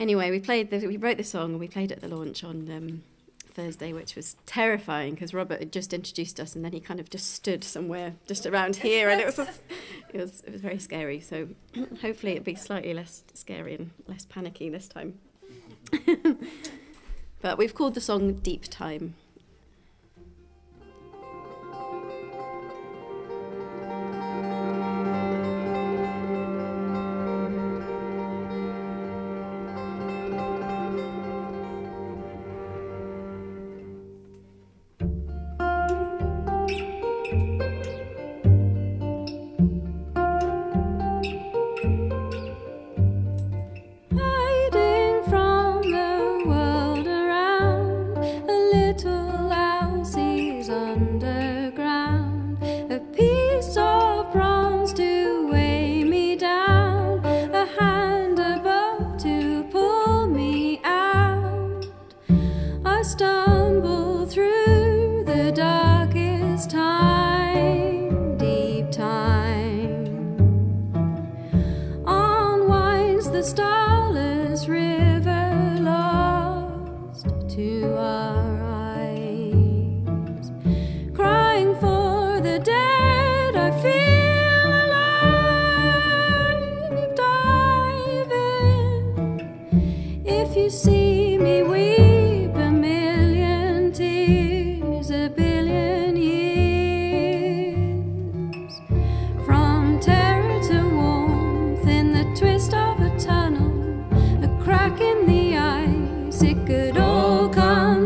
Anyway, we played the, we wrote the song and we played it at the launch on um, Thursday, which was terrifying because Robert had just introduced us and then he kind of just stood somewhere just around here and it was just, it was it was very scary. So hopefully it'll be slightly less scary and less panicky this time. but we've called the song Deep Time. to our eyes. Crying for the dead, I feel alive. Dive in. If you see me weep a million tears, a billion years. From terror to warmth in the twist of a tunnel, a crack in the ice, it could all.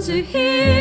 to hear.